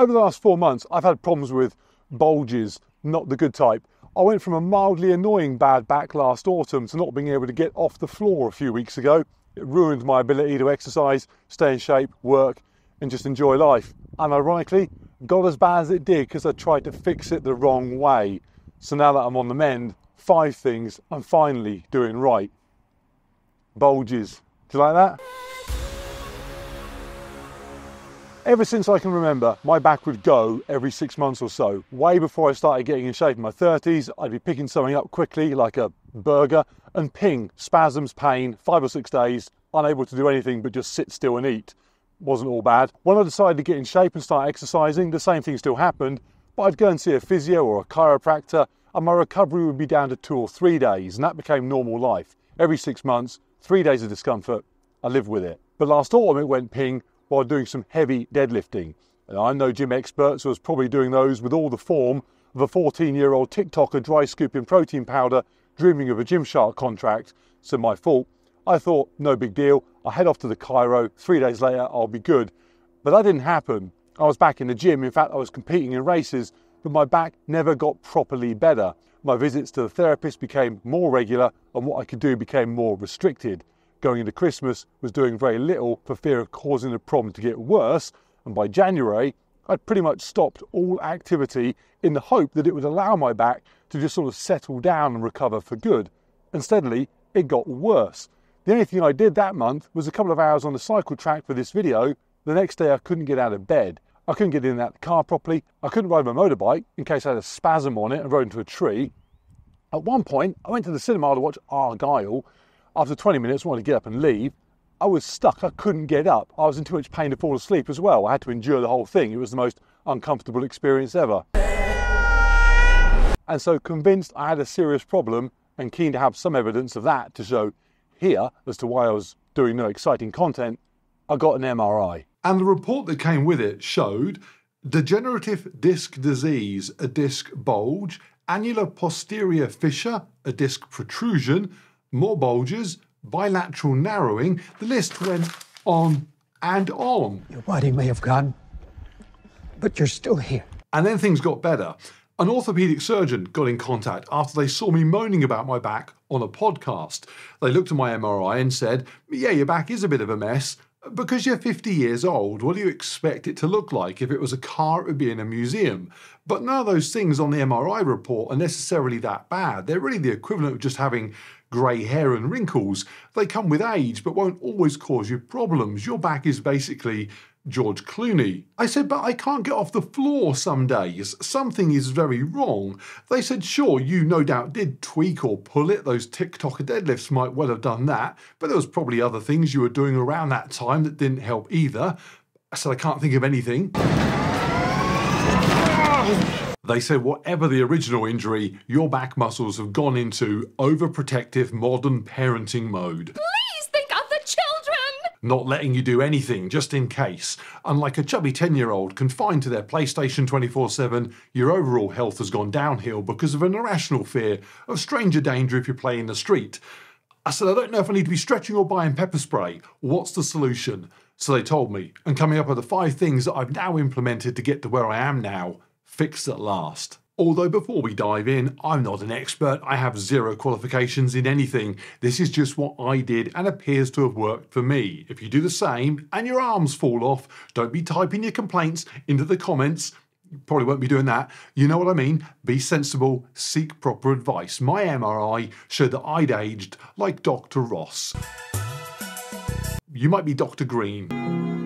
Over the last four months, I've had problems with bulges, not the good type. I went from a mildly annoying bad back last autumn to not being able to get off the floor a few weeks ago. It ruined my ability to exercise, stay in shape, work, and just enjoy life. And ironically, got as bad as it did because I tried to fix it the wrong way. So now that I'm on the mend, five things I'm finally doing right. Bulges. Do you like that? Ever since I can remember, my back would go every six months or so. Way before I started getting in shape in my 30s, I'd be picking something up quickly, like a burger, and ping, spasms, pain, five or six days, unable to do anything but just sit still and eat. Wasn't all bad. When I decided to get in shape and start exercising, the same thing still happened, but I'd go and see a physio or a chiropractor, and my recovery would be down to two or three days, and that became normal life. Every six months, three days of discomfort, I lived with it. But last autumn it went ping, while doing some heavy deadlifting. And I'm no gym expert, so I was probably doing those with all the form of a 14 year old TikToker dry scooping protein powder, dreaming of a Gymshark contract. So, my fault. I thought, no big deal. I'll head off to the chiro. Three days later, I'll be good. But that didn't happen. I was back in the gym. In fact, I was competing in races, but my back never got properly better. My visits to the therapist became more regular, and what I could do became more restricted going into Christmas was doing very little for fear of causing the problem to get worse. And by January, I'd pretty much stopped all activity in the hope that it would allow my back to just sort of settle down and recover for good. And steadily, it got worse. The only thing I did that month was a couple of hours on the cycle track for this video. The next day, I couldn't get out of bed. I couldn't get in and out the car properly. I couldn't ride my motorbike in case I had a spasm on it and rode into a tree. At one point, I went to the cinema to watch Argylle, after 20 minutes, I wanted to get up and leave. I was stuck. I couldn't get up. I was in too much pain to fall asleep as well. I had to endure the whole thing. It was the most uncomfortable experience ever. And so, convinced I had a serious problem and keen to have some evidence of that to show here as to why I was doing no exciting content, I got an MRI. And the report that came with it showed degenerative disc disease, a disc bulge, annular posterior fissure, a disc protrusion, more bulges, bilateral narrowing. The list went on and on. Your body may have gone, but you're still here. And then things got better. An orthopaedic surgeon got in contact after they saw me moaning about my back on a podcast. They looked at my MRI and said, Yeah, your back is a bit of a mess. Because you're 50 years old, what do you expect it to look like? If it was a car, it would be in a museum. But none of those things on the MRI report are necessarily that bad. They're really the equivalent of just having grey hair and wrinkles. They come with age, but won't always cause you problems. Your back is basically George Clooney. I said, but I can't get off the floor some days. Something is very wrong. They said, sure, you no doubt did tweak or pull it. Those TikToker deadlifts might well have done that, but there was probably other things you were doing around that time that didn't help either. I said, I can't think of anything. Oh, They said whatever the original injury, your back muscles have gone into overprotective modern parenting mode. Please think of the children! Not letting you do anything just in case. Unlike a chubby 10 year old confined to their PlayStation 24 7, your overall health has gone downhill because of an irrational fear of stranger danger if you play in the street. I said, I don't know if I need to be stretching or buying pepper spray. What's the solution? So they told me, and coming up are the five things that I've now implemented to get to where I am now fixed at last. Although before we dive in, I'm not an expert, I have zero qualifications in anything. This is just what I did and appears to have worked for me. If you do the same and your arms fall off, don't be typing your complaints into the comments. You probably won't be doing that. You know what I mean? Be sensible, seek proper advice. My MRI showed that I'd aged like Dr. Ross. You might be Dr. Green.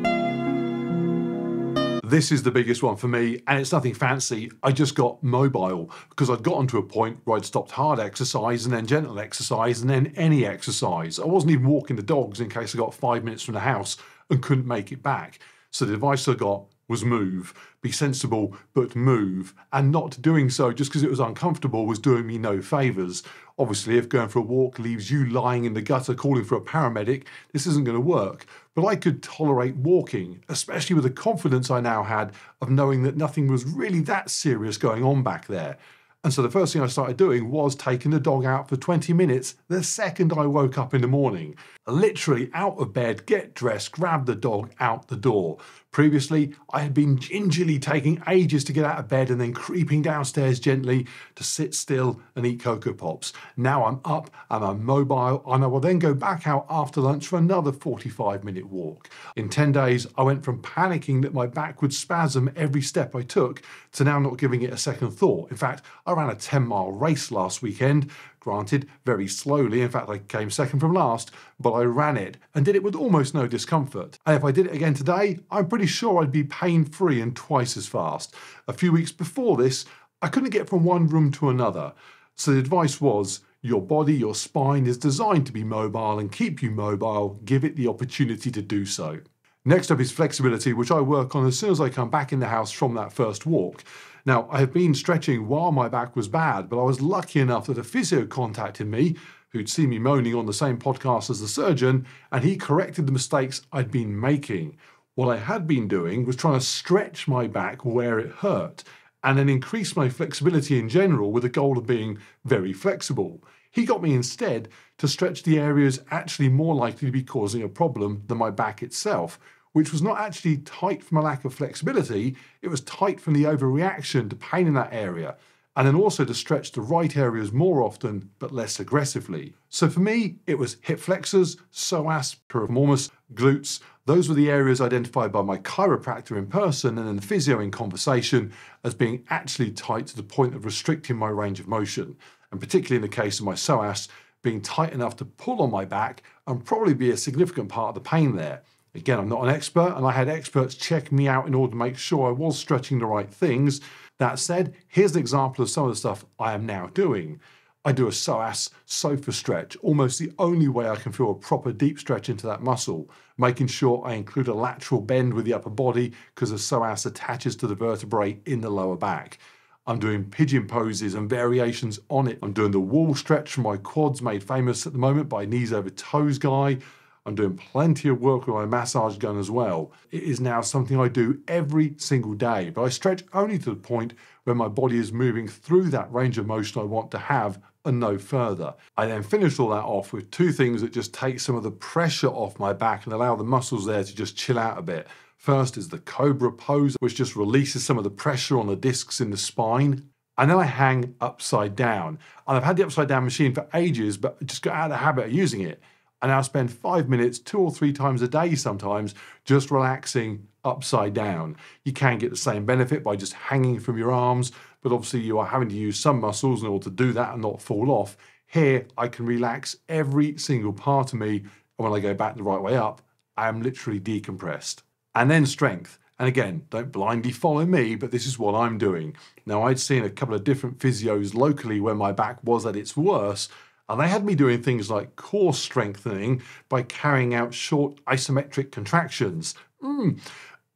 This is the biggest one for me, and it's nothing fancy. I just got mobile because I'd gotten to a point where I'd stopped hard exercise and then gentle exercise and then any exercise. I wasn't even walking the dogs in case I got five minutes from the house and couldn't make it back. So the advice I got was move. Be sensible, but move. And not doing so just because it was uncomfortable was doing me no favours. Obviously, if going for a walk leaves you lying in the gutter calling for a paramedic, this isn't going to work. But I could tolerate walking, especially with the confidence I now had of knowing that nothing was really that serious going on back there. And so the first thing I started doing was taking the dog out for 20 minutes the second I woke up in the morning. Literally out of bed, get dressed, grab the dog out the door. Previously, I had been gingerly taking ages to get out of bed and then creeping downstairs gently to sit still and eat Cocoa Pops. Now I'm up and I'm mobile, and I will then go back out after lunch for another 45 minute walk. In 10 days, I went from panicking that my back would spasm every step I took to now not giving it a second thought. In fact, I ran a 10 mile race last weekend Granted, very slowly, in fact, I came second from last, but I ran it and did it with almost no discomfort. And if I did it again today, I'm pretty sure I'd be pain free and twice as fast. A few weeks before this, I couldn't get from one room to another. So the advice was your body, your spine is designed to be mobile and keep you mobile, give it the opportunity to do so. Next up is flexibility, which I work on as soon as I come back in the house from that first walk. Now, I have been stretching while my back was bad, but I was lucky enough that a physio contacted me who'd seen me moaning on the same podcast as the surgeon, and he corrected the mistakes I'd been making. What I had been doing was trying to stretch my back where it hurt and then increase my flexibility in general with the goal of being very flexible. He got me instead to stretch the areas actually more likely to be causing a problem than my back itself, which was not actually tight from a lack of flexibility, it was tight from the overreaction to pain in that area, and then also to stretch the right areas more often but less aggressively. So for me, it was hip flexors, psoas, piriformis, glutes. Those were the areas identified by my chiropractor in person and then the physio in conversation as being actually tight to the point of restricting my range of motion. And particularly in the case of my psoas, being tight enough to pull on my back and probably be a significant part of the pain there. Again, I'm not an expert, and I had experts check me out in order to make sure I was stretching the right things. That said, here's an example of some of the stuff I am now doing. I do a psoas sofa stretch, almost the only way I can feel a proper deep stretch into that muscle, making sure I include a lateral bend with the upper body because the psoas attaches to the vertebrae in the lower back. I'm doing pigeon poses and variations on it. I'm doing the wall stretch from my quads, made famous at the moment by Knees Over Toes Guy. I'm doing plenty of work with my massage gun as well. It is now something I do every single day, but I stretch only to the point where my body is moving through that range of motion I want to have and no further. I then finish all that off with two things that just take some of the pressure off my back and allow the muscles there to just chill out a bit. First is the Cobra pose, which just releases some of the pressure on the discs in the spine. And then I hang upside down. And I've had the upside down machine for ages, but just got out of the habit of using it and I'll spend five minutes two or three times a day sometimes just relaxing upside down. You can get the same benefit by just hanging from your arms, but obviously you are having to use some muscles in order to do that and not fall off. Here, I can relax every single part of me, and when I go back the right way up, I am literally decompressed. And then strength. And again, don't blindly follow me, but this is what I'm doing. Now, I'd seen a couple of different physios locally where my back was at its worst, and they had me doing things like core strengthening by carrying out short isometric contractions. Mm.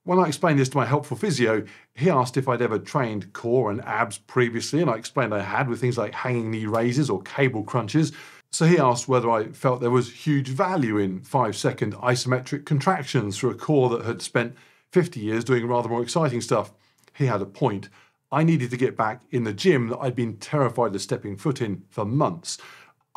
When I explained this to my helpful physio, he asked if I'd ever trained core and abs previously, and I explained I had with things like hanging knee raises or cable crunches. So he asked whether I felt there was huge value in five second isometric contractions for a core that had spent 50 years doing rather more exciting stuff. He had a point. I needed to get back in the gym that I'd been terrified of stepping foot in for months.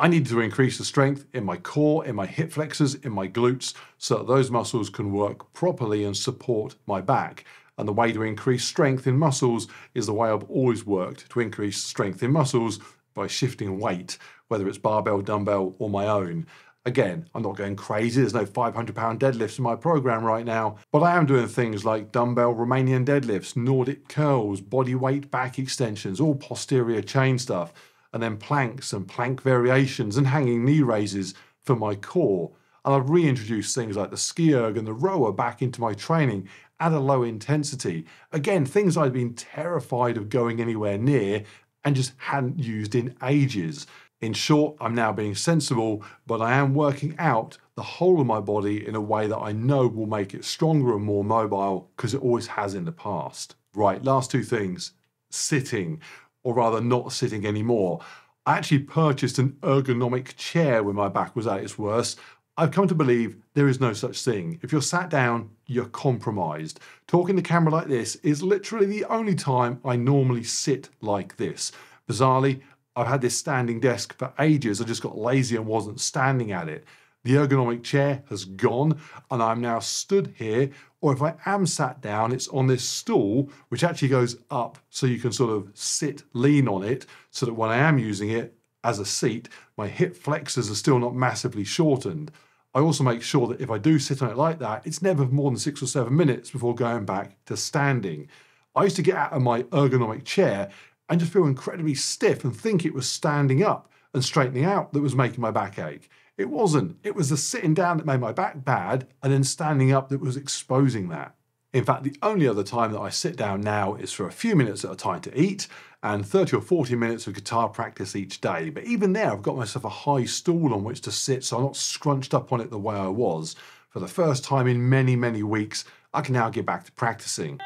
I need to increase the strength in my core, in my hip flexors, in my glutes, so that those muscles can work properly and support my back. And the way to increase strength in muscles is the way I've always worked to increase strength in muscles by shifting weight, whether it's barbell, dumbbell, or my own. Again, I'm not going crazy. There's no 500 pound deadlifts in my program right now, but I am doing things like dumbbell Romanian deadlifts, Nordic curls, body weight back extensions, all posterior chain stuff and then planks and plank variations and hanging knee raises for my core. And I've reintroduced things like the ski erg and the rower back into my training at a low intensity. Again, things I'd been terrified of going anywhere near and just hadn't used in ages. In short, I'm now being sensible, but I am working out the whole of my body in a way that I know will make it stronger and more mobile because it always has in the past. Right, last two things sitting or rather not sitting anymore. I actually purchased an ergonomic chair when my back was at its worst. I've come to believe there is no such thing. If you're sat down, you're compromised. Talking to camera like this is literally the only time I normally sit like this. Bizarrely, I've had this standing desk for ages. I just got lazy and wasn't standing at it. The ergonomic chair has gone, and I'm now stood here, or if I am sat down, it's on this stool, which actually goes up so you can sort of sit, lean on it, so that when I am using it as a seat, my hip flexors are still not massively shortened. I also make sure that if I do sit on it like that, it's never more than six or seven minutes before going back to standing. I used to get out of my ergonomic chair and just feel incredibly stiff and think it was standing up and straightening out that was making my back ache. It wasn't. It was the sitting down that made my back bad and then standing up that was exposing that. In fact, the only other time that I sit down now is for a few minutes at a time to eat and 30 or 40 minutes of guitar practice each day. But even there, I've got myself a high stool on which to sit so I'm not scrunched up on it the way I was. For the first time in many, many weeks, I can now get back to practicing.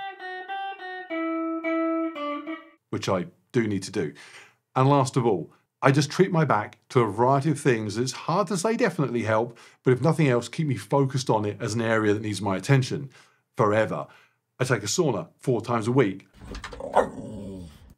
Which I do need to do. And last of all, I just treat my back to a variety of things. It's hard to say definitely help, but if nothing else, keep me focused on it as an area that needs my attention forever. I take a sauna four times a week.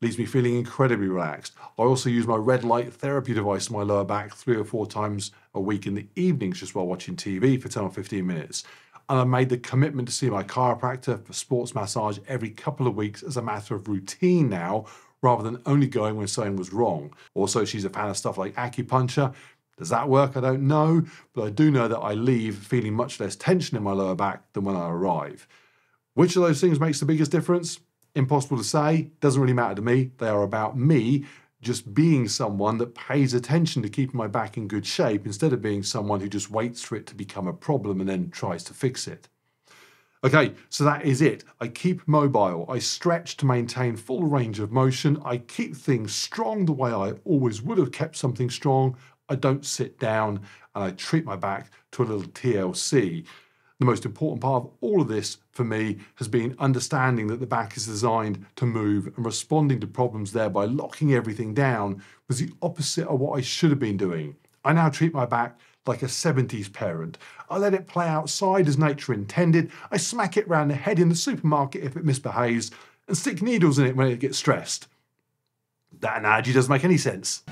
Leaves me feeling incredibly relaxed. I also use my red light therapy device in my lower back three or four times a week in the evenings just while watching TV for 10 or 15 minutes. And I've made the commitment to see my chiropractor for sports massage every couple of weeks as a matter of routine now, rather than only going when something was wrong. Also, she's a fan of stuff like acupuncture. Does that work? I don't know, but I do know that I leave feeling much less tension in my lower back than when I arrive. Which of those things makes the biggest difference? Impossible to say, doesn't really matter to me. They are about me just being someone that pays attention to keeping my back in good shape instead of being someone who just waits for it to become a problem and then tries to fix it. Okay, so that is it. I keep mobile. I stretch to maintain full range of motion. I keep things strong the way I always would have kept something strong. I don't sit down and I treat my back to a little TLC. The most important part of all of this for me has been understanding that the back is designed to move and responding to problems there by locking everything down was the opposite of what I should have been doing. I now treat my back like a 70s parent. I let it play outside as nature intended. I smack it round the head in the supermarket if it misbehaves and stick needles in it when it gets stressed. That analogy doesn't make any sense.